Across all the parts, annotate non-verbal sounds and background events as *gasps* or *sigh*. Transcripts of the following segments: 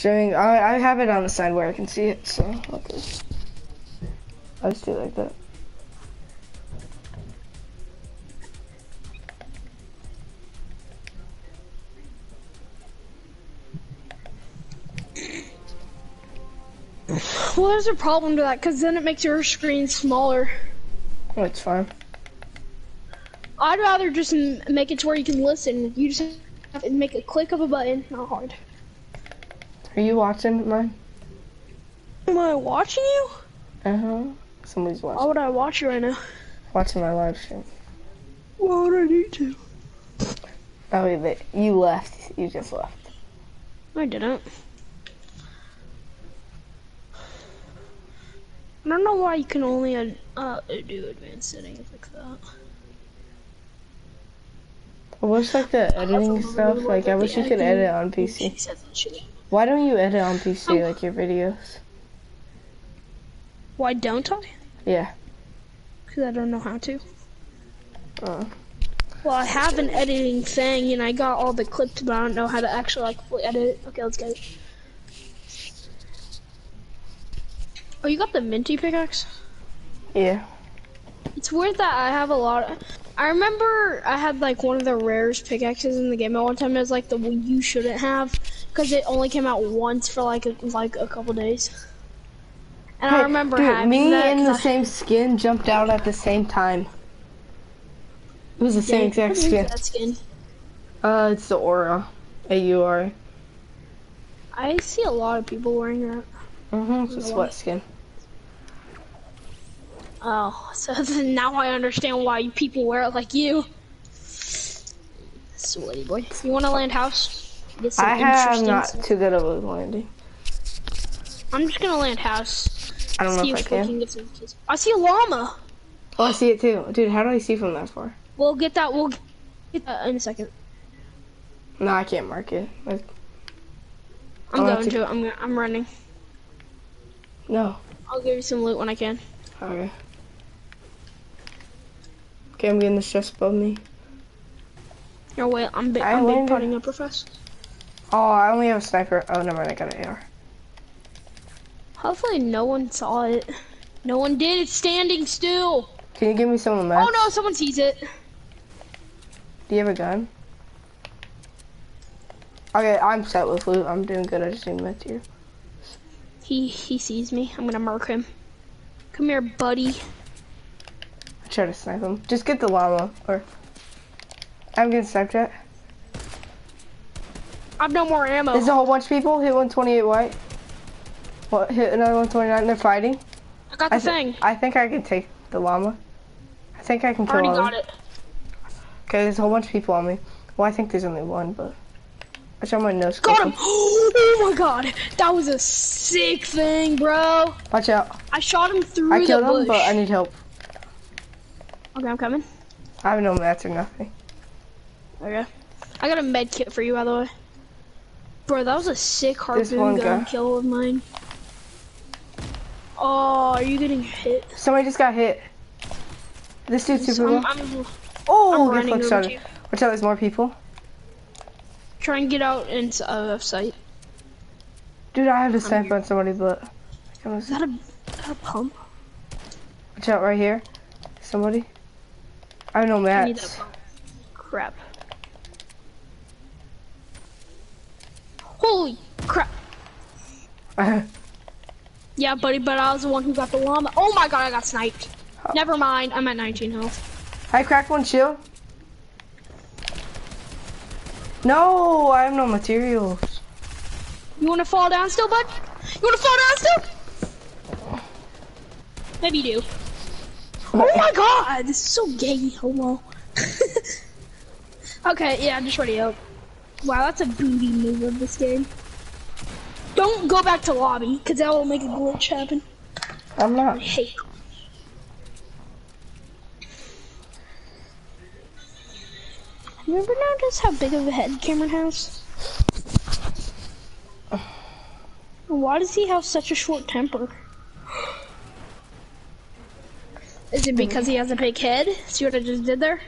streaming. I I have it on the side where I can see it, so okay. I'll just do it like that. Well, there's a problem to that because then it makes your screen smaller. Oh, it's fine. I'd rather just m- make it to where you can listen. You just have to make a click of a button, not hard. Are you watching mine? Am I watching you? Uh huh. Somebody's watching. Why would I watch you right now? Watching my live stream. Why would I need to? Oh wait, wait, you left. You just left. I didn't. I don't know why you can only uh, uh, do advanced settings like that. I wish like the editing stuff. Like I wish you could edit on PC. Why don't you edit on PC like your videos? Why don't I? Yeah. Because I don't know how to. Uh, Well, I have an editing thing, and I got all the clips, but I don't know how to actually like fully edit it. Okay, let's go. Oh, you got the minty pickaxe? yeah. It's weird that I have a lot. Of, I remember I had like one of the rarest pickaxes in the game at one time. It was like the one you shouldn't have because it only came out once for like a, like a couple days. And I Hey, remember dude, me that. and the I- same skin jumped out at the same time. It was the same Yeah, exact skin. That skin. Uh, it's the Aura. A-U-R. I see a lot of people wearing that. Mm-hmm, it's a sweat skin. Oh, *laughs* so then now I understand why people wear it like you. Sweaty boy. You want to land house? Some I have not stuff. too good of a landing. I'm just gonna land house. I don't know See if I can. can get some. I see a llama. Oh, I see it too. Dude, how do I see from that far? We'll get that. We'll get that in a second. No, I can't mark it. Like, I'm going to- to. I'm. I'm running. no. I'll give you some loot when I can. Okay. Okay, I'm getting this just above me. No wait. I'm. Big, I'm big putting up fast. Oh, I only have a sniper. Oh, never mind. I got an AR. Hopefully no one saw it. No one did. It's standing still. Can you give me some of the mats? Oh no! Someone sees it. Do you have a gun? Okay, I'm set with loot. I'm doing good. I just need meds here. He he sees me. I'm gonna mark him. Come here, buddy. I try to snipe him. Just get the llama, or I'm getting sniped at. I've no more ammo. There's a whole bunch of people. Hit 128 white. What? Hit another 129. They're fighting. I got the I, thi- thing. I think I can take the llama. I think I can I kill already got them. it. Okay, there's a whole bunch of people on me. Well, I think there's only one, but I show my nose. Got him! *gasps* Oh my god, that was a sick thing, bro. Watch out. I shot him through the I killed him, but I need help. Okay, I'm coming. I have no mats or nothing. Okay. I got a med kit for you, by the way. Bro, that was a sick harpoon gun guy. kill of mine. Oh, are you getting hit? Somebody just got hit. This dude's super I'm. I'm Oh, I'm good running flick over shot. Watch out, there's more people. Try and get out in uh, of sight. Dude, I have to snipe on somebody, but was- Is that a, is that a pump? watch out right here. Somebody. I have no I need that mats. pump. Crap. Holy crap. *laughs* Yeah, buddy, but I was the one who got the llama. Oh my god, I got sniped. Oh. Never mind, I'm at 19 health. I cracked one shield. No, I have no materials. You wanna fall down still, bud? You wanna fall down still? Maybe you do. Oh my god, this is so gay, homo. *laughs* okay, yeah, I'm just ready up. Wow, that's a booty move of this game. Don't go back to lobby, because that will make a glitch happen. I'm not. Hey. You ever notice how big of a head Cameron has? Why does he have such a short temper? Is it because he has a big head? See what I just did there?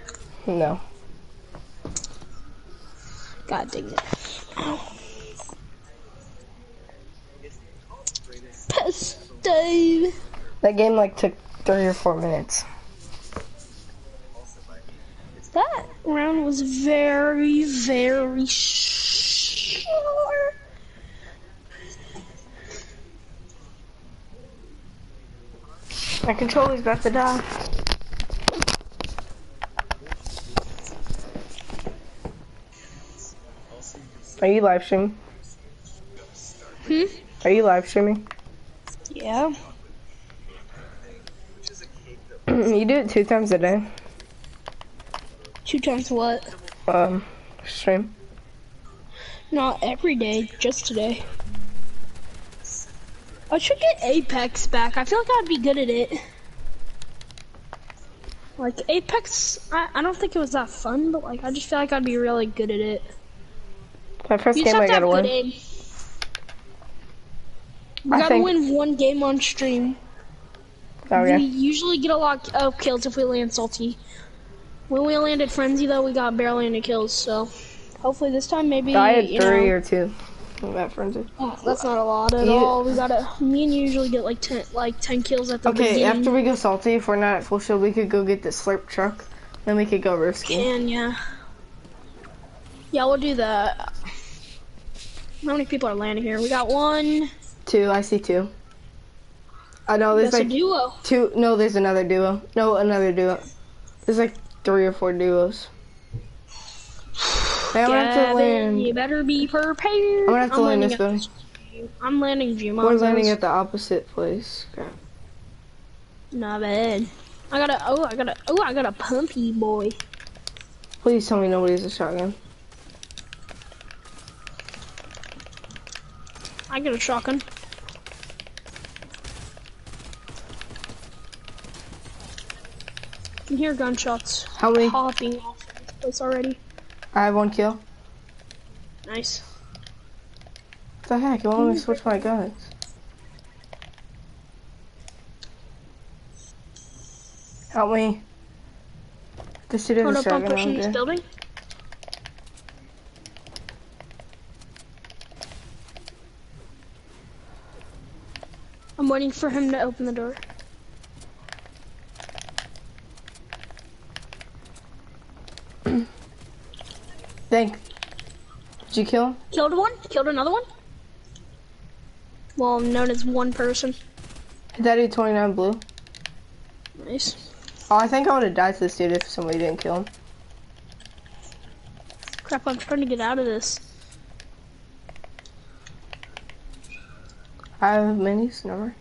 No. God dang it. Pest. That game like took three or four minutes. That round was very, very short. My controller's about to die. Are you live streaming? Hmm? Are you live streaming? Yeah. *clears throat* you do it two times a day. Two times what? Um, stream. Not every day, just today. I should get Apex back. I feel like I'd be good at it. Like Apex, I, I don't think it was that fun, but like I just feel like I'd be really good at it. My first You game I have to gotta have good win. aim. We I gotta think- win one game on stream. Oh We yeah. usually get a lot of kills if we land salty. When we landed frenzy though, we got barely any kills. So hopefully this time maybe I had three know, or two. That frenzy. oh, that's not a lot at You- all. We gotta me and you usually get like ten like ten kills at the Okay, beginning. after we go salty, if we're not at full shield, we could go get the slurp truck. Then we could go risky. And yeah, yeah, we'll do that. How many people are landing here? We got one. Two, I see two. Uh, I know there's That's like a duo. two. No, there's another duo. No, another duo. There's like three or four duos. Hey, I'm gonna have to land. you better be prepared. I'm gonna have to land this building. I'm landing Gmod. We're landing at the opposite place. Crap. Not bad. I got a oh I got a oh I got a pumpy boy. Please tell me nobody's a shotgun. I got a shotgun. I can hear gunshots How many? popping off this place already. I have one kill. Nice. What the heck? You want me to switch my guns? Help me. This dude has Hold a up, I'm pushing this building. Waiting for him to open the door. *clears throat* Thank. Did you kill him? Killed one, killed another one. Well, known as one person. Dude 29 blue. Nice. Oh, I think I would have died to this dude if somebody didn't kill him. Crap, I'm trying to get out of this. I have minis, never.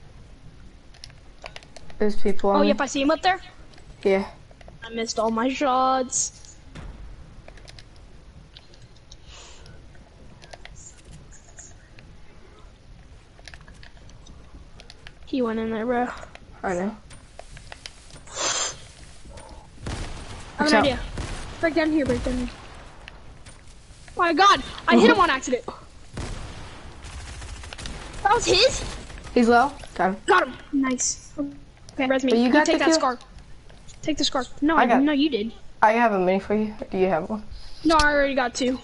There's people on Oh, me. yep, I see him up there. Yeah. I missed all my shots. He went in there, bro. I know. I have an idea. Break down here, break down here. my god, I hit him mm-hmm. on accident. That was his? He's low. Got him. Got him. Nice. Okay, res me. But you got take the that kill? scar. Take the scar. No, I I, got- no, you did. I have a mini for you. Do you have one? No, I already got two.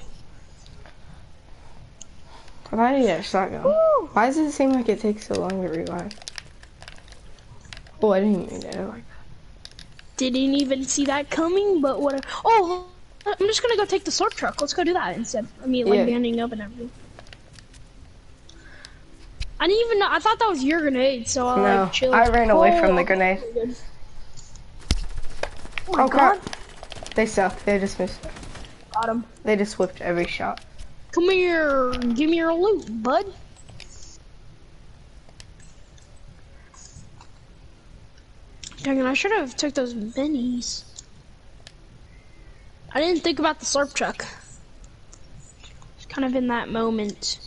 Why do you get a shotgun? Woo! Why does it seem like it takes so long to revive? Oh, I didn't even that. Like, Didn't even see that coming, but what? Oh, I'm just gonna go take the slurp truck. Let's go do that instead. I mean, like Yeah. banding up and everything. I didn't even know. I thought that was your grenade, so I no, like chilled. I ran away from Oh, the grenade. Oh my Oh god, crap! They suck. They just missed. got him. They just whipped every shot. Come here, give me your loot, bud. Dang it, I should have took those minis. I didn't think about the slurp truck. It's kind of in that moment.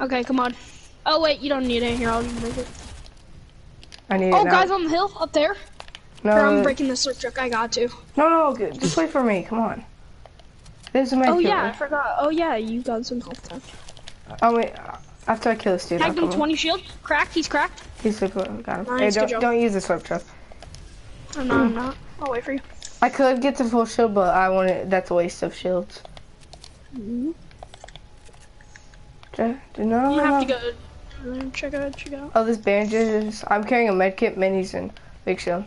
Okay, come on. Oh wait, you don't need it here. I'll just break it. I need Oh, guys on the hill up there. Here, I'm breaking the slurp truck. I got to. no, no, good. just wait for me. Come on. There's a man. Oh yeah, I forgot. Oh yeah, you got some health time. Oh wait. After I kill this dude, Tagged him 20 shield. Cracked. He's cracked. He's super. Got him. Nice, hey, don't don't use the slurp truck. I'm not. I'm not. I'll wait for you. I could get the full shield, but I want it. That's a waste of shields. Mhm. Okay, No, no, You have to go. Check out, check out. Oh, this bandages. I'm carrying a medkit, minis, and big shield.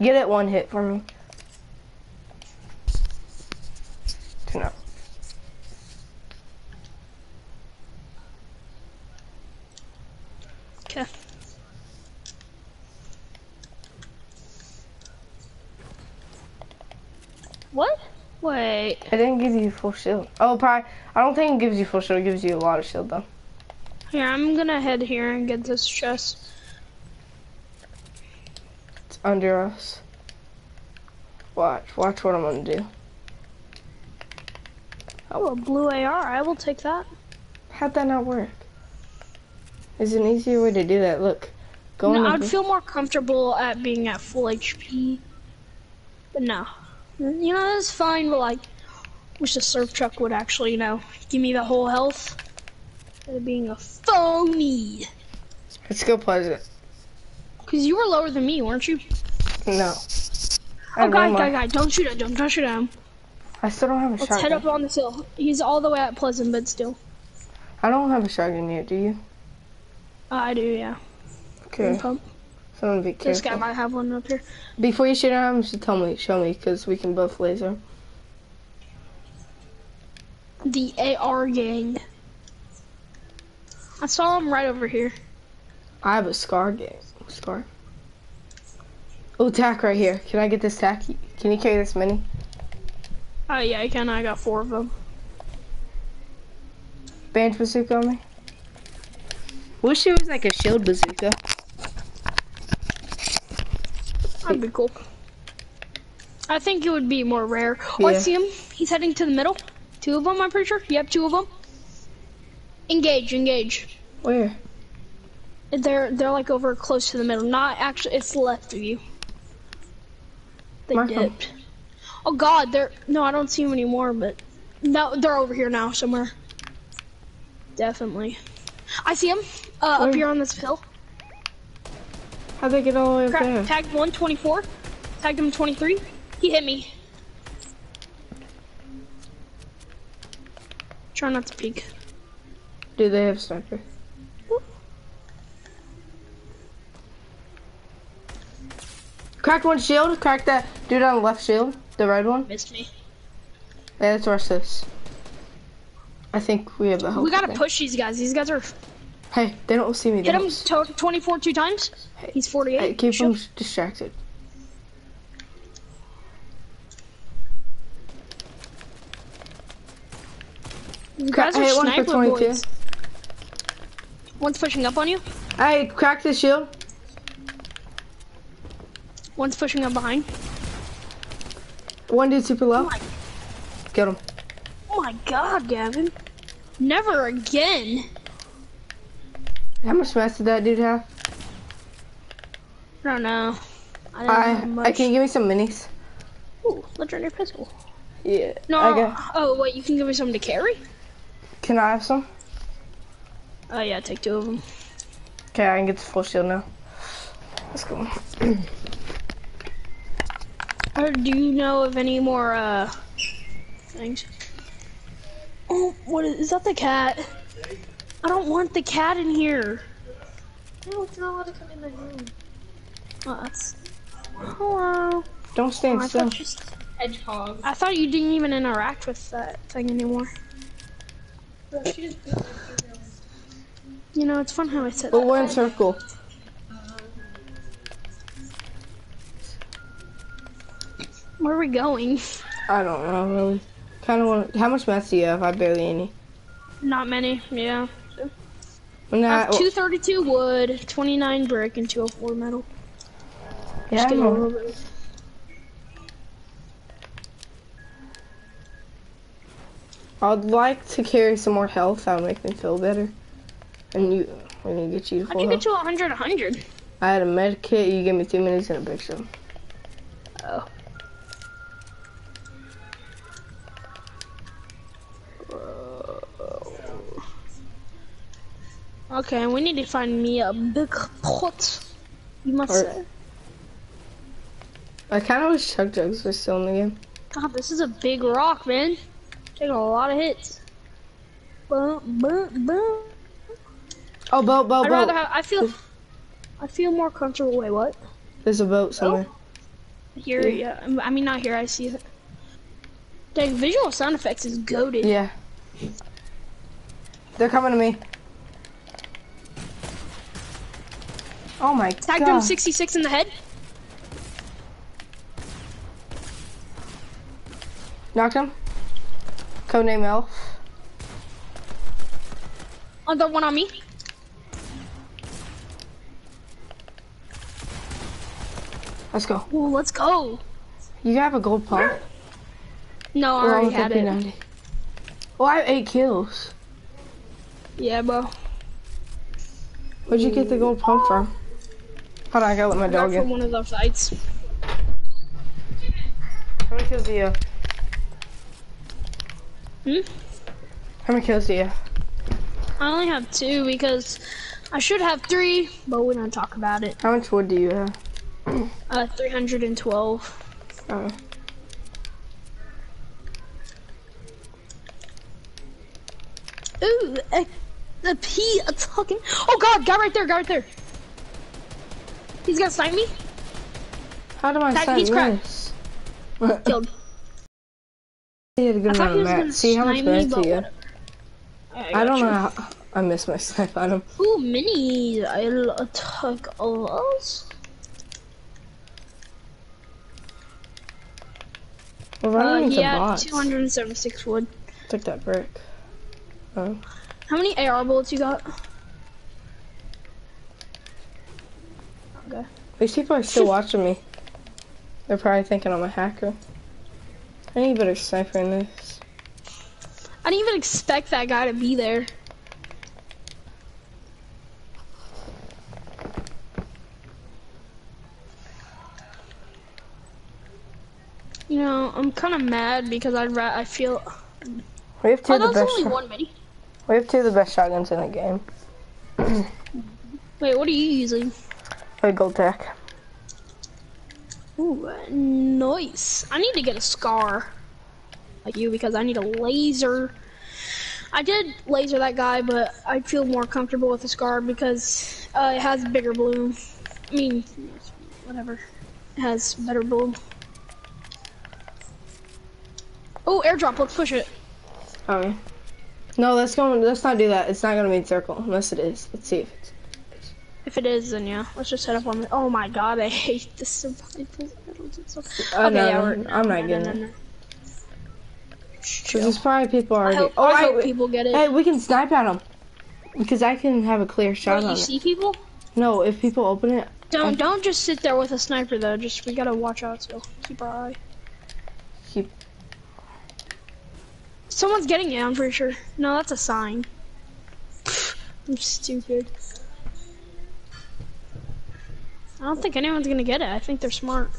Get it one hit for me. Turn up. Okay. What? Wait. It didn't give you full shield. Oh, probably. I don't think it gives you full shield. It gives you a lot of shield, though. Here, I'm gonna head here and get this chest. It's under us. Watch. Watch what I'm gonna do. Oh, a blue AR. I will take that. How'd that not work? There's an easier way to do that. Look. Go No, I'd feel more comfortable at being at full HP. But no. You know, that's fine, but like, wish the slurp truck would actually, you know, give me the whole health. Instead of being a phony. Let's go pleasant. Because you were lower than me, weren't you? No. I Oh, guy, guy, guy, don't shoot at him, don't shoot at him. I still don't have a shotgun. Let's head up on this hill. He's all the way at Pleasant, but still. I don't have a shotgun yet, do you? Uh, I do, yeah. Okay. Pump. Someone be This guy careful. might have one up here. Before you shoot at him, you should tell me, show me, because we can both laser. The AR gang. I saw him right over here. I have a scar gang. Scar. Oh, tack right here. Can I get this tack? Can you carry this mini? Oh, yeah, I can. I got four of them. Band bazooka on me? Wish it was like a shield bazooka. That'd be cool. I think it would be more rare. Oh, I see him. He's heading to the middle. Two of them, I'm pretty sure. Yep, two of them. Engage, engage. Where? They're they're like over close to the middle. Not actually. It's left of you. They Mark dipped. Oh God, they're no. I don't see them anymore. But no, they're over here now somewhere. Definitely. I see him. Uh, up here on this hill. How'd they get all the way up Crap, there? tagged 124. Tagged him 23. He hit me. Try not to peek. Do they have sniper? Crack one shield. Crack that dude on the left shield. The red one. Missed me. Yeah, that's where this. I think we have the help. We gotta push these guys. These guys are Hey, they don't see me. Hit him 24 two times. He's 48. Hey, keep Shield. them distracted. You guys are one for sniper 22. boys. One's pushing up on you. Hey, crack the shield. One's pushing up behind. One dude super low. Oh my- Get him. Oh my God, Gavin! Never again. How much mass did that dude have? I don't know. I don't I, have I much. can you give me some minis. Ooh, legendary pistol. Yeah. No. I got, Oh wait, you can give me something to carry. can I have some? Oh yeah, take two of them. Okay, I can get the full shield now. Let's go. *clears throat* Or do you know of any more uh things? Oh, what is, is that? The cat? I don't want the cat in here. No, it's not allowed to come in the room. Oh, that's. Hello. Don't stand Oh, I still. thought, you, Hedgehog. I thought you didn't even interact with that thing anymore. Bro, she just built like two rooms. You know, it's fun how I said But that. we're in circle. Uh-huh. Where are we going? I don't know really. Kind of want. How much mass do you have? I barely any. Not many. Yeah. I have 232 wood, 29 brick, and 204 metal. Bit. I'd like to carry some more health. That would make me feel better. And you, when you get you to How'd you get to 100, 100? I had a med kit. You gave me two minutes and a big shield. Oh. Okay, we need to find me a big pot. You must Or- say. I kind of wish Chug Jugs was still in the game. God, this is a big rock, man. Taking a lot of hits. Boom, boom, boom. Oh, boat, boat, I'd boat. rather have. I feel. I feel more comfortable. Wait, what? There's a boat oh, somewhere. Here, yeah. Um, I mean, not here. I see it. Dang, visual sound effects is goaded. Yeah. They're coming to me. Oh my Tagged him god. 66 in the head. Knocked him. Codename Elf. Other one on me. Let's go. Ooh, let's go. You have a gold pump? No, I We're already had it. 50-90. Oh, I have eight kills. Yeah, bro. Where'd you get the gold pump from? Hold on, I gotta let my dog from one of those fights. How many kills do you have? Hmm? How many kills do you have? I only have two because I should have three, but we don't talk about it. How much wood do you have? Uh, 312. Oh. Ooh, a, the P talking. Oh God, guy right there, guy right there. He's gonna snipe me. How do I That- sign he's cracked. this? Killed. *laughs* he had a I good thought amount he of gonna. See how much snipe me, mats but he had? whatever. I don't know how. I missed my snipe him. Ooh, mini. I took all of us. We're Uh, into had bots. 276 wood. Took that brick. Oh. How many AR bullets you got? Okay. These people are still *laughs* watching me. They're probably thinking I'm a hacker. I need better sniper in this. I didn't even expect that guy to be there. You know, I'm kind of mad because I'd I feel. We have two Oh, of the best. only one mini. We have two of the best shotguns in the game. Wait, what are you using? A gold tech. Ooh, nice. I need to get a scar like you because I need a laser. I did laser that guy, but I feel more comfortable with a scar because uh, it has bigger bloom. I mean, whatever. It has better bloom. Oh, airdrop. Let's push it. Okay. No, let's go. Let's not do that. It's not gonna be in circle unless it is. Let's see if it's. If it is, then yeah. Let's just head up on the. Oh my god, I hate this survival. So... Oh, okay, no, yeah, no, we're, I'm not no, getting no, it. no, no. Cause there's probably people I already. hope, oh, I I- hope people get it. Hey, we can snipe at them. Because I can have a clear shot Wait, on you it. see people? No, if people open it, Don't I- don't just sit there with a sniper though. Just we gotta watch out still. Keep our eye. keep. Someone's getting it. I'm pretty sure. No, that's a sign. I'm stupid. I don't think anyone's gonna get it. I think they're smart.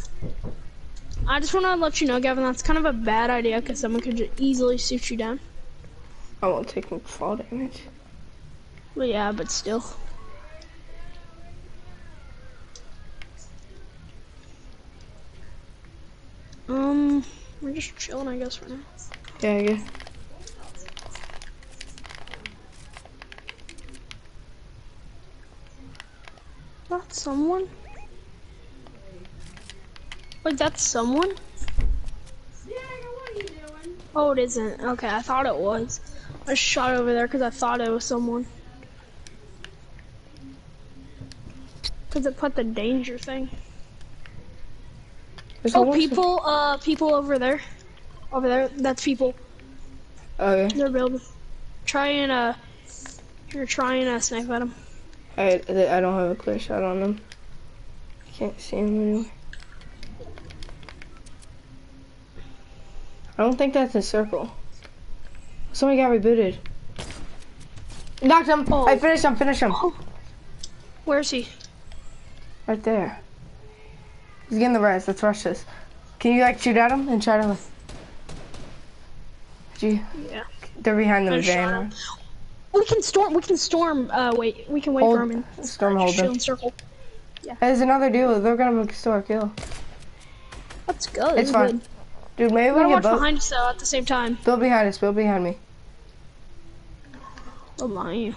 I just want to let you know, Gavin, that's kind of a bad idea because someone could just easily shoot you down. I won't take fall damage. Well, yeah, but still. Um, we're just chilling, I guess, right now. Yeah, I guess. That's someone? Wait, that's someone? Oh, it isn't. Okay, I thought it was. I shot over there because I thought it was someone. Because it put the danger thing. There's Oh, people, uh, people over there. Over there, that's people. Okay. They're building. Try and, uh, you're trying to snipe at them. I I don't have a clear shot on them. I can't see them. I don't think that's a circle. Somebody got rebooted. Knocked him. Oh. I finished him. Finish him. Where is he? Right there. He's getting the res. Let's rush this. Can you like shoot at him and try to? Like... Gee, Yeah. they're behind the van. We can storm. We can storm. Uh, wait. We can wait Hold- for him and storm hold them. circle. There's another duo. They're gonna make a store kill. Let's go. It's fine. good. Dude, maybe We can watch both. behind us though at the same time. Build behind us. Build behind me. Oh my. Can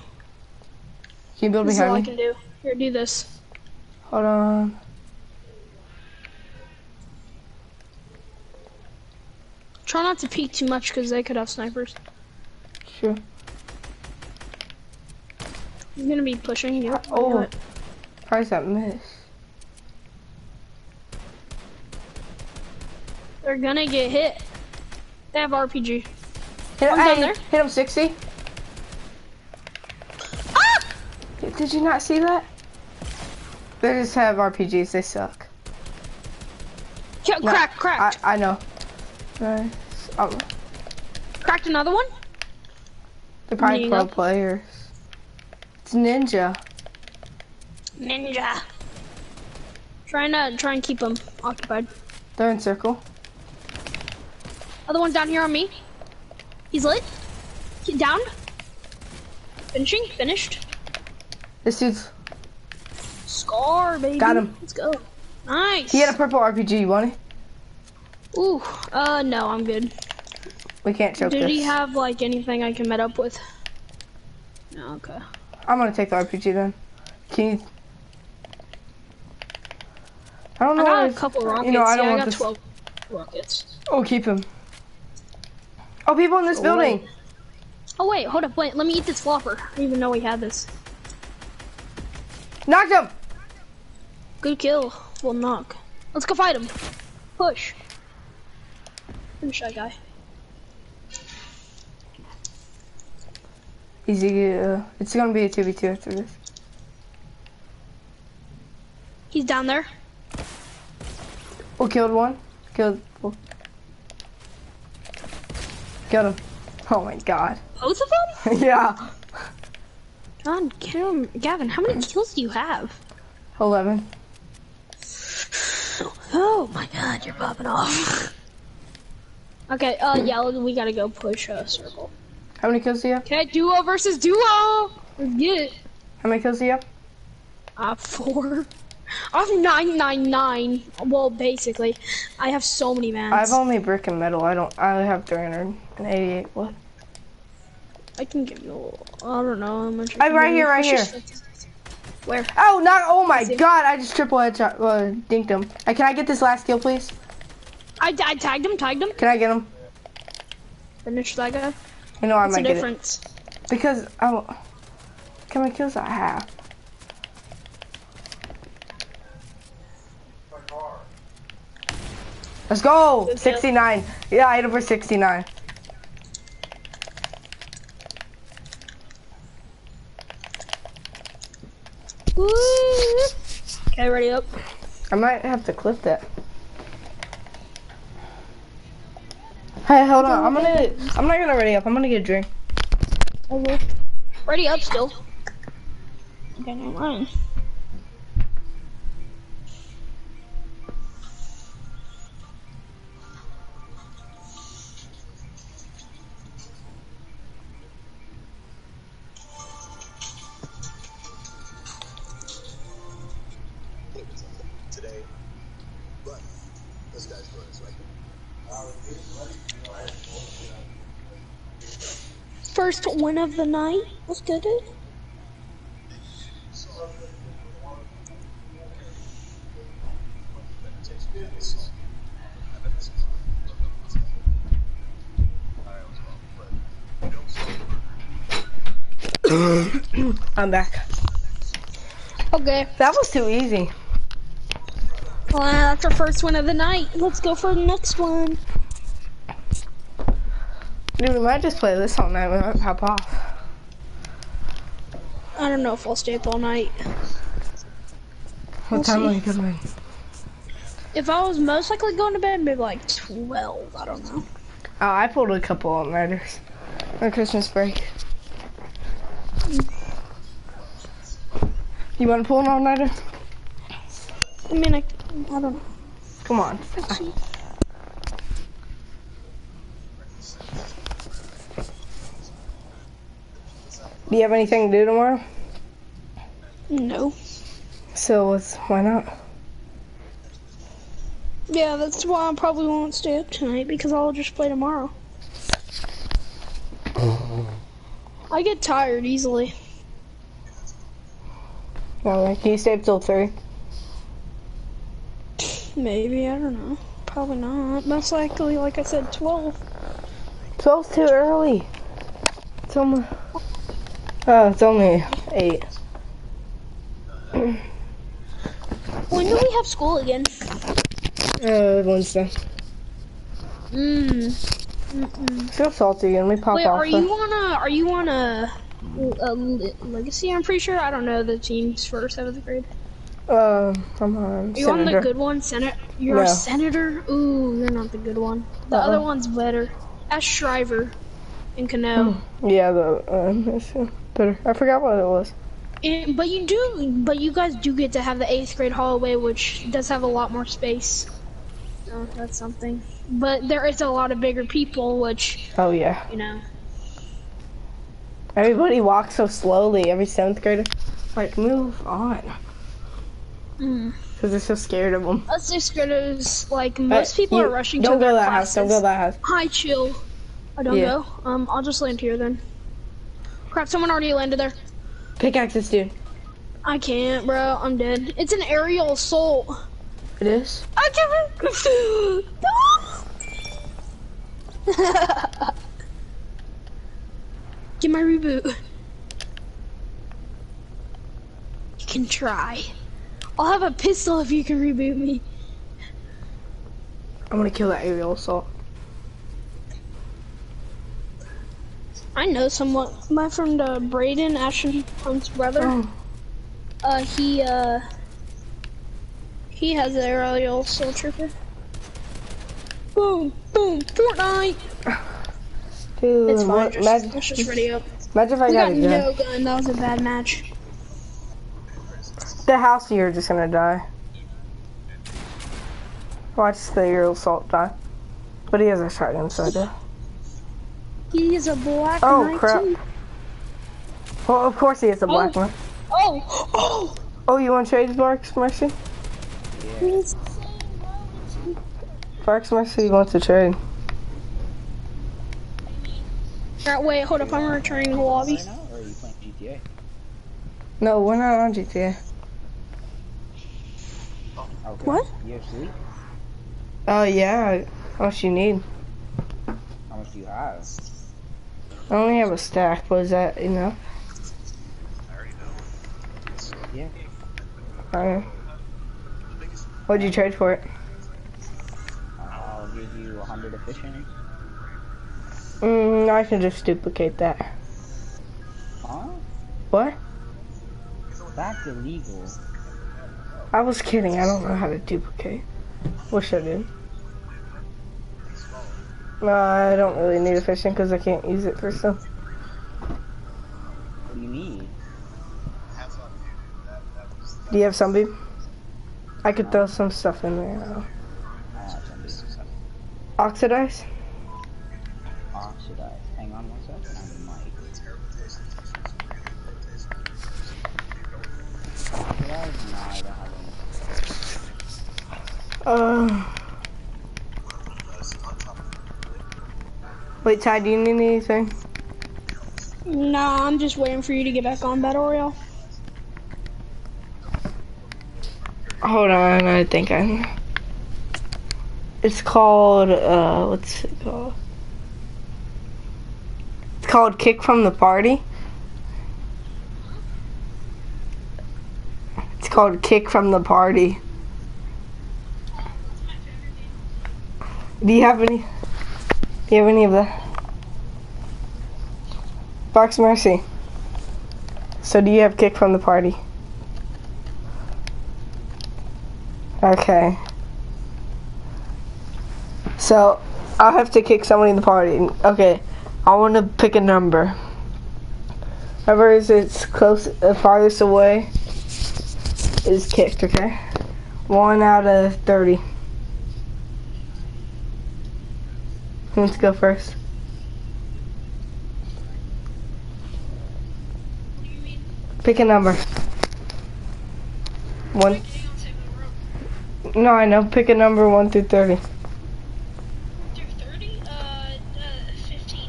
you build This is all I can do. Here, do this. Hold on. Try not to peek too much because they could have snipers. Sure. He's gonna be pushing. Yep. Oh. How's that miss? They're gonna get hit. They have RPG. Hit him, hey, there. hit him 60. Ah! Did you not see that? They just have RPGs, they suck. Yeah, No, crack, cracked. I, I know. Nice. Um, Cracked another one. they're probably pro players. It's Ninja. Ninja. Trying to try and keep them occupied. They're in circle. Other one's down here on me. He's lit. Get down. Finishing. Finished. This dude's, Scar, baby. Got him. Let's go. Nice. he had a purple RPG, you want it? Ooh. Uh, no, I'm good. We can't choke Did this. he have like anything I can met up with? No. Okay. I'm gonna take the RPG then. Can you? I don't know. I got a couple rockets. You know, I don't yeah, I got this. 12 rockets. Oh, keep him. Oh, people in this Oh, building. Oh wait, hold up, wait. Let me eat this flopper. I didn't even know we had this. Knocked him. Good kill. Well, knock. Let's go fight him. Push. Finish that guy. Easy. Uh, it's gonna be a two v two after this. He's down there. Oh, killed one. Killed. Killed him. Oh my god. Both of them? *laughs* yeah. God, Gavin, Gavin, how many kills do you have? Eleven. Oh my god, you're popping off. *laughs* okay, uh, yeah, we gotta go push a circle. How many kills do you have? Okay, duo versus duo! Let's get it. How many kills do you have? Uh, four. I have 999. Well, basically, I have so many mans. I have only brick and metal. I don't. I have 388. What? I can give you I don't know how much. I'm can right here, right here. Where? Oh, not. Oh my god! I just triple headshot. Uh, dinked him. Uh, can I get this last kill, please? I, I tagged him, tagged him. Can I get him? Finish that guy. You know I What's the might get it difference? because I. How many kills I have? Let's go! Good kill. 69. Yeah, I hit him for 69. Woo! Okay, ready up. I might have to clip that. Hey, hold on. I'm gonna. I'm not gonna ready up. I'm gonna get a drink. Okay. Ready up still. Okay, mind. Win of the night. Let's get it. I'm back. Okay. That was too easy. Well, that's our first one of the night. Let's go for the next one. Dude, we might just play this all night. We might pop off. I don't know if I'll stay up all night. What We'll time see. are you going? If I was most likely going to bed, maybe like 12. I don't know. Oh, I pulled a couple all nighters on Christmas break. You want to pull an all nighter? I mean, I, I don't know. Come on. Do you have anything to do tomorrow? No. So let's, why not? Yeah, that's why I probably won't stay up tonight because I'll just play tomorrow. *laughs* I get tired easily. Well, can you stay up till three? Maybe, I don't know. Probably not. Most likely, like I said, 12. Twelve's too early. It's only. Oh, it's only eight. When do we have school again? Uh, Wednesday. Mmm. Mm-mm. Feel salty and we pop Wait, off. are you on a, are you on a, a legacy? I'm pretty sure. I don't know the teams for seventh grade. Uh, I'm on Are you on the good one, Senate? You're No. a senator? Ooh, you're not the good one. The Uh-uh. other one's better. That's Shriver in Cano. Yeah, the um, uh, *laughs* better. I forgot what it was. And, but you do, but you guys do get to have the eighth grade hallway, which does have a lot more space. So that's something. But there is a lot of bigger people, which Oh yeah. you know. Everybody walks so slowly. Every seventh grader, like move on, Mm. because they're so scared of them. Us sixth graders, like most people you, are rushing to Don't to go their to that classes. house. Don't go to that house. Hi, chill. I don't Yeah. go. Um, I'll just land here then. Crap, someone already landed there. Pickaxes, dude. I can't, bro. I'm dead. It's an aerial assault. It is. I can't. *laughs* Get my reboot. You can try. I'll have a pistol if you can reboot me. I'm gonna kill that aerial assault. I know someone. My friend uh, Braden, Ashton Hunt's brother. Oh. Uh, he uh, he has the aerial assault trooper. Boom, boom, Fortnite. Dude, It's fine. Just, imagine, let's just ready up. imagine if I We got got a gun. no gun. That was a bad match. The house you're just gonna die. Watch the aerial assault die. But he has a shotgun, so I do. He is a black Oh, knight crap. too. Well, of course he is a black Oh. one. Oh, oh. Oh, you want to trade Marks Mercy? He's- Marks Mercy wants to trade. Alright, wait, hold up. I'm returning to the lobby. Right now, or are you playing GTA? No, we're not on GTA. Okay. What? UFC? Oh yeah, how much you need? How much do you have? I only have a stack. Was that enough? Yeah. Uh, what'd you trade for it? I'll give you a hundred of fishing. Mm, I can just duplicate that. Huh? What? That's illegal. I was kidding. I don't know how to duplicate. Wish I did. No, I don't really need a fishing because I can't use it for stuff. What do you need? Do you have sunbeam? I could throw some stuff in there. I don't have some basic stuff. Oxidize? Oxidize. Hang on one second. I might. Oxidize? No, I don't have any. Uh. Wait, Ty, do you need anything? Nah, I'm just waiting for you to get back on Battle Royale. Hold on, I think I. It's called, uh, what's it called? It's called Kick from the Party. It's called Kick from the Party. Do you have any? Do you have any of the Box Mercy. So do you have Kick from the Party? Okay. So, I'll have to kick somebody in the party. Okay, I want to pick a number. Whoever is it's close, uh, farthest away, is kicked. Okay. One out of thirty. Who wants to go first? Pick a number. One. No, I know. Pick a number one through thirty. Through 30? Uh, 15.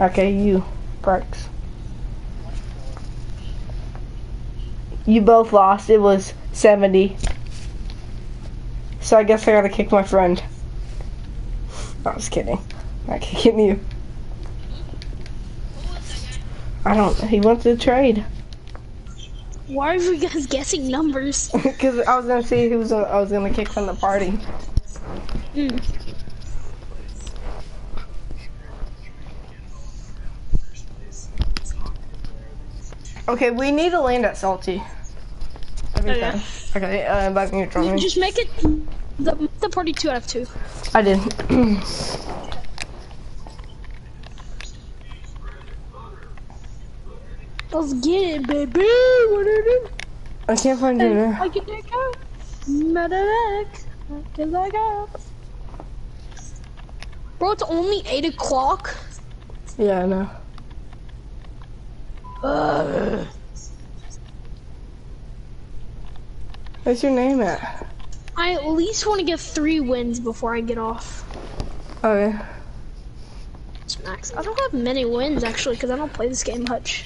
Okay, you, Parks. You both lost. It was 70. So I guess I gotta kick my friend. I was kidding. Not kicking you. I don't. He wants to trade. Why are you guys guessing numbers? *laughs* Because I was gonna see who was I was gonna kick from the party. Hmm. Okay, we need to land at Salty. Every Oh, yeah. Okay, uh, invite me to join me. Just make it the the party two out of two. I did. *clears throat* Let's get it, baby. What are you I can't find you there. I can take out. Medic. Cause I got. Bro, it's only eight o'clock. Yeah, I know. Ugh. What's your name at? I at least want to get three wins before I get off. Oh. It's max. I don't have many wins actually because I don't play this game much.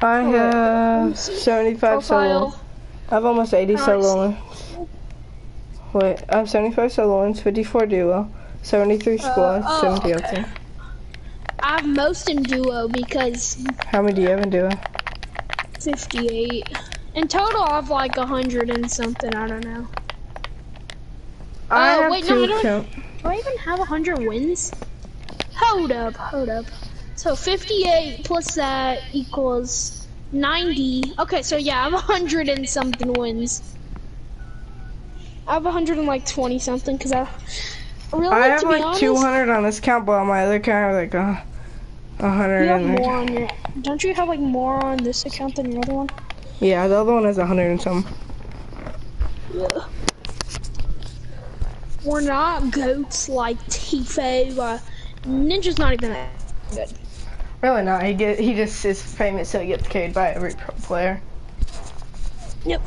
I have let's see. 75 solo. Profile. I have almost 80 Nice. solo wins. Wait, I have 75 solo wins, 54 duo, 73 uh, squad, oh, 70 okay. ulti. I have most in duo because How many do you have in duo? 58. In total, I have like a hundred and something. I don't know. I Oh, have wait, no, two I don't- count. Do I even have a 100 wins? Hold up, hold up. So 58 plus that equals 90. Okay, so yeah, I have 100 and something wins. I have 100 and like 20 something because I really, I have like honest, 200 on this count, but on my other count, I have like a, a hundred You have more on your. Don't you have like more on this account than your other one? Yeah, the other one has a hundred and some. Yeah. We're not goats like Tfue. Uh, Ninja's not even that good. Really not. He get he just is famous, so he gets carried by every pro player. Yep.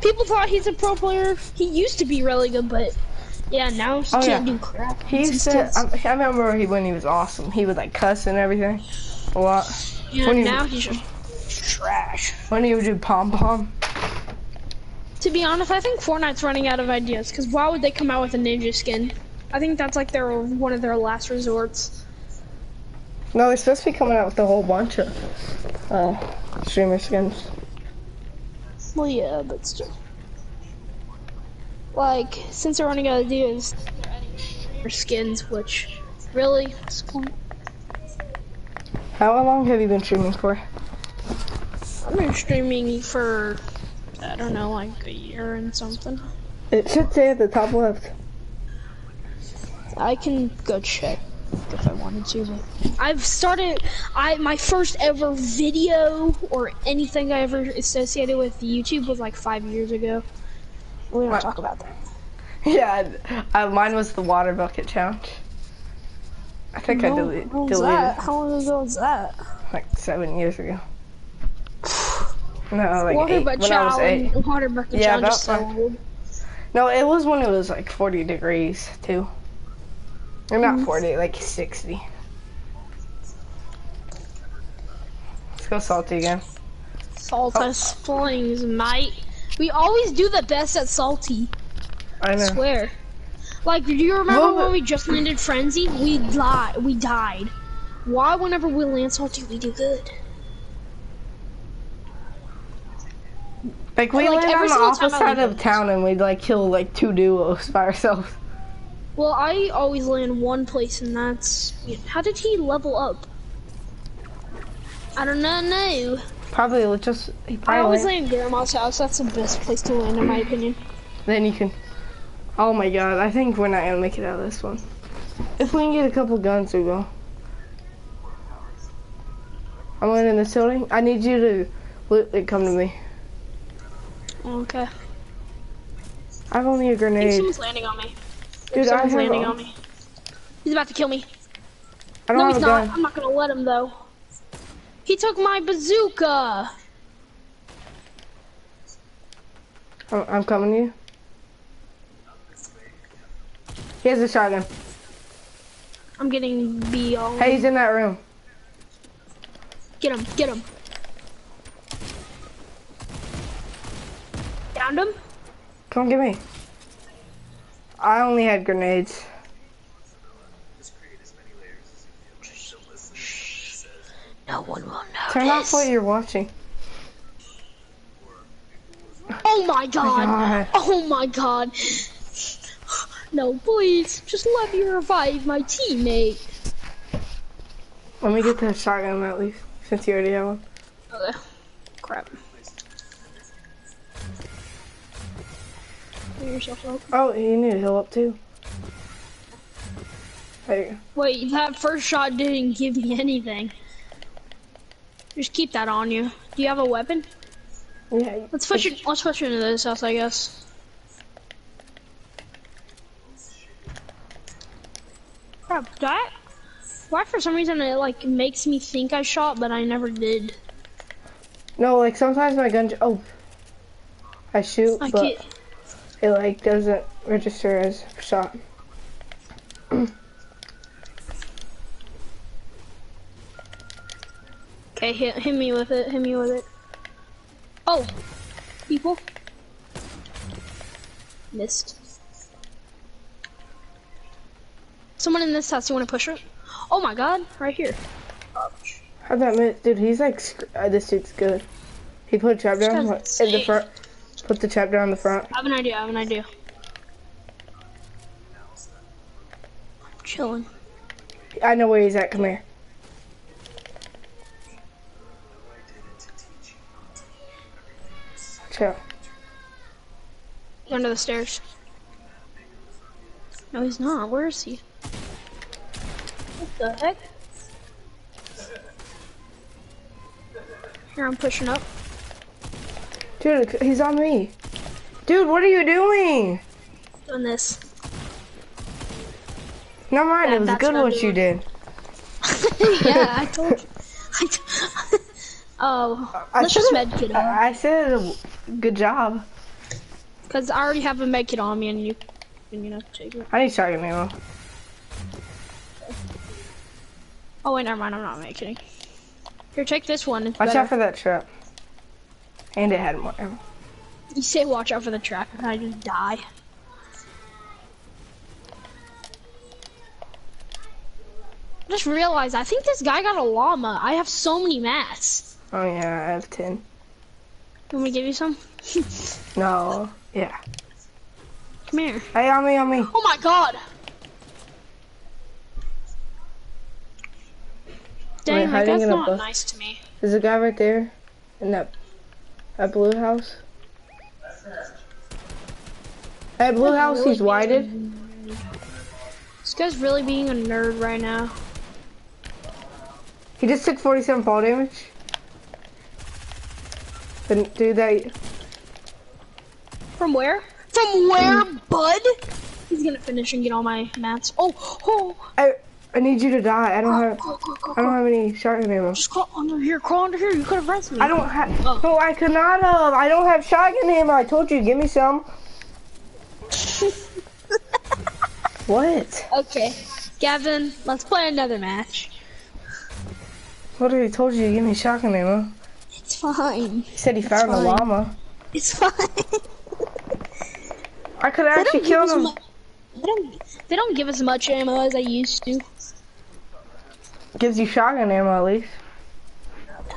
People thought he's a pro player. He used to be really good, but yeah, now he Oh, can't yeah. do crap. He He's used I, I remember he when he was awesome. He would like cuss and everything a lot. yeah, when he- now he's just trash. When he would do pom pom. To be honest, I think Fortnite's running out of ideas. Cause why would they come out with a ninja skin? I think that's like their one of their last resorts. No, they're supposed to be coming out with a whole bunch of uh, streamer skins. Well, yeah, but still. Like, since they're running out of ideas, more skins, which really? How long have you been streaming for? I've been streaming for I don't know, like a year and something. It should say at the top left. I can go check if I wanted to. But I've started. I my first ever video or anything I ever associated with YouTube was like five years ago. We don't What? talk about that. *laughs* Yeah, uh, mine was the water bucket challenge. I think I No, delete, deleted it How long ago was that? like seven years ago. No, like water eight, bucket when I was eight. Water bucket Yeah, that so No, it was when it was like 40 degrees too. Or not Mm. 40, like 60. Let's go salty again. Salt Oh. us flings, mate. We always do the best at salty. I know. Swear. Like, do you remember Well, when we just landed frenzy? We died. We died. Why, whenever we land salty, we do good? Like we Like, every on the opposite side of town and we'd like kill like two duos by ourselves. Well, I always land one place, and that's how did he level up? I don't know. No, Probably let's just he I probably always land- land grandma's house. That's the best place to land, in my opinion. Then you can. Oh my god, I think we're not gonna make it out of this one. If we can get a couple guns, we will. I'm going in this building. I need you to come to me. Okay. I have only a I think grenade. someone's landing on me. Dude, I someone's have landing a- on me. He's about to kill me. I don't no, he's not. Gun. I'm not gonna let him though. He took my bazooka. I'm, I'm coming to you. He has a shotgun. I'm getting B all. Hey, he's in that room. Get him, get him. Found him? Come get me. I only had grenades. Just create as many layers as you feel like. Don't listen. It says No one will know. Turn off what you're watching. Oh, oh my god. God. Oh my god. No, please, just let me revive my teammate. Let me get the shotgun at least, since you already have one. Yourself up. Oh, you need to heal up too. Hey. Wait, that first shot didn't give me anything. Just keep that on you. Do you have a weapon? Yeah. Let's push it. Let's push into this house, I guess. Crap, that. Why for some reason it like makes me think I shot, but I never did. No, like sometimes my gun. j- Oh. I shoot, I but. It like doesn't register as shot. Okay, hit, hit me with it. Hit me with it. Oh, people. Missed. Someone in this house. You want to push it? Oh my God! Right here. How'd that miss? Dude, he's like, uh, this dude's good. He put a trap down in the front. Put the trap down in the front. I have an idea. I have an idea. I'm chilling. I know where he's at. Come here. Chill. Under the stairs. No, he's not. Where is he? What the heck? Here, I'm pushing up. Dude, he's on me. Dude, what are you doing? Doing this. Never mind, Yeah, it was good what you doing. did. *laughs* yeah, I told you. *laughs* I t- *laughs* oh, I let's just medkit him. I said, good job. Because I already have a medkit on me and you can, you know, take it. I need shotgun ammo. Oh, wait, never mind. I'm not medkitting. Here, take this one. Watch better. out for that trap. And it had more ammo. You say watch out for the trap and I just die. Just realized, I think this guy got a llama. I have so many mats. Oh yeah, I have 10. Can we give you some? *laughs* No. Yeah. Come here. Hey, on me, on me. Oh my god! Dang, Wait, that hiding guy's in a not nice to me. There's a guy right there in that that blue house. At blue house, he's whited. This guy's really being a nerd right now. He just took 47 fall damage. The dude that From where? From where, mm. bud? He's gonna finish and get all my mats. Oh, oh! I I need you to die. I don't have Go, go, go, I don't have any shotgun ammo. Just crawl under here, crawl under here. You could have rescued me. I don't have. Oh. No, I could not have. I don't have shotgun ammo. I told you, give me some. *laughs* What? Okay, Gavin, let's play another match. What did he told you to give me shotgun ammo? It's fine. He said he found a llama. It's fine. *laughs* I could actually don't give killed us him. They don't. They don't give as much ammo as I used to. Gives you shotgun ammo at least.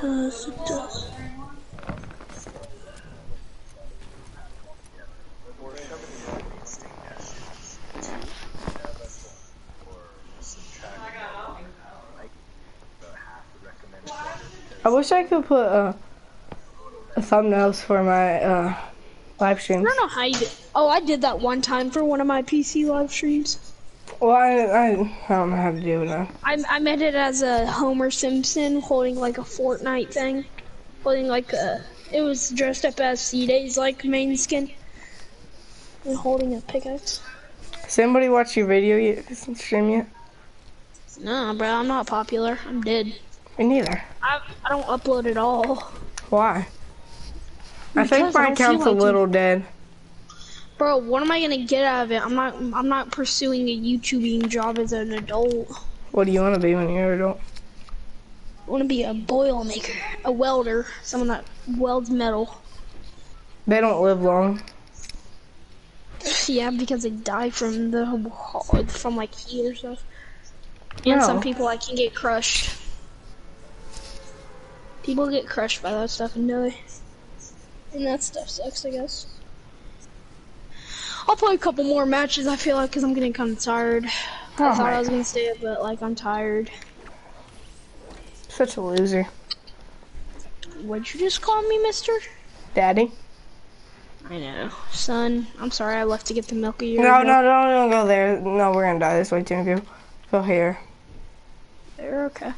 Does it does? I wish I could put uh, thumbnails for my uh, live I streams. don't know how you did. Oh, I did that one time for one of my PC live streams. Well, I, I, I don't know how to do it now. I I made it as a Homer Simpson holding like a Fortnite thing, holding like a. It was dressed up as C Days like main skin, and holding a pickaxe. Has anybody watched your video yet, stream yet? Nah, bro, I'm not popular. I'm dead. Me neither. I I don't upload at all. Why? I think my I mine don't feel counts a little dead. Bro, what am I gonna get out of it? I'm not I'm not pursuing a YouTubing job as an adult. What do you want to be when you're an adult? I want to be a boil maker, a welder, someone that welds metal. They don't live long. *laughs* Yeah, because they die from the from like heat or stuff. And some No. people like can get crushed. People get crushed by that stuff and die. And that stuff sucks, I guess. I'll play a couple more matches. I feel like because I'm getting kind of tired. Oh I thought I was gonna stay, up, but like I'm tired. Such a loser. What'd you just call me, Mister? Daddy? I know, son. I'm sorry I left to get the milk a year No, no, no, don't go there. No, we're gonna die this way, too. you. go here. They're okay.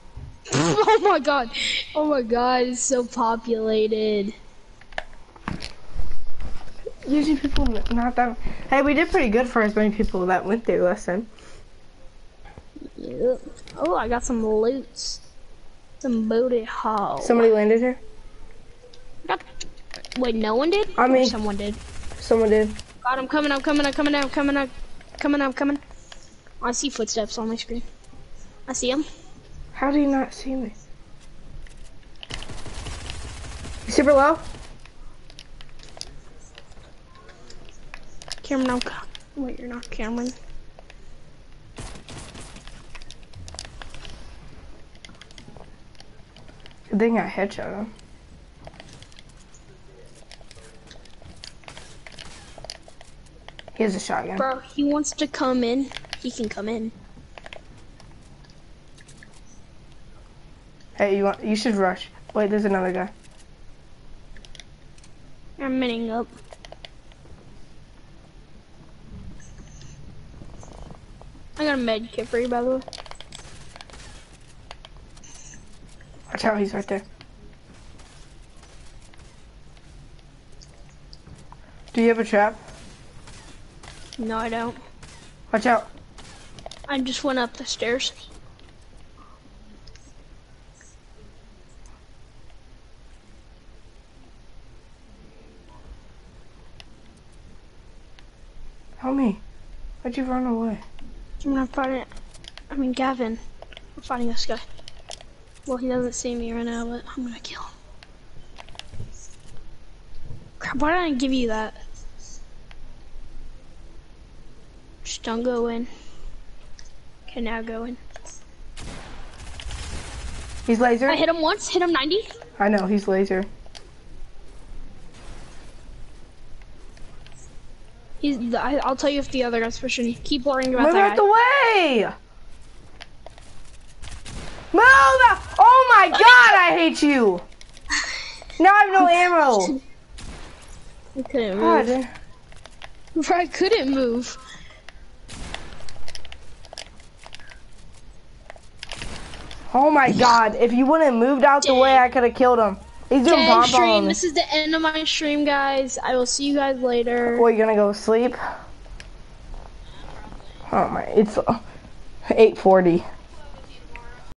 *laughs* oh my god. Oh my god, it's so populated. Usually people not that. Hey, we did pretty good for as many people that went there last time. Yep. Oh, I got some loot. Some booty haul. Somebody landed here. Got- Wait, no one did? I Or mean- someone did. Someone did. God, I'm coming, I'm coming, I'm coming, I'm coming, I'm coming, I'm coming. I see footsteps on my screen. I see them. How do you not see me? You super low? Cameron, I'm co- Wait, you're not Cameron. Good thing I headshot him. He has a shotgun. Bro, he wants to come in. He can come in. Hey, you want? You should rush. Wait, there's another guy. I'm minning up. I got a med kit for you, by the way. Watch out, he's right there. Do you have a trap? No, I don't. Watch out. I just went up the stairs. Help me. Why'd you run away? I'm gonna find it. I mean, Gavin. I'm fighting this guy. Well, he doesn't see me right now, but I'm gonna kill him. Crap, why did I give you that? Just don't go in. Okay, now go in. He's laser. I hit him once, hit him 90. I know, he's laser. He's. I, I'll tell you if the other guy's pushing. Keep worrying about Move that out the way! Move out! Oh my god, I hate you! *laughs* Now I have no ammo! I couldn't move. God. I couldn't move. Oh my god, if you wouldn't have moved out the way, I could have killed him. He's doing bomb stream. bomb. This is the end of my stream, guys. I will see you guys later. What, you gonna go sleep? Oh my, it's 8.40.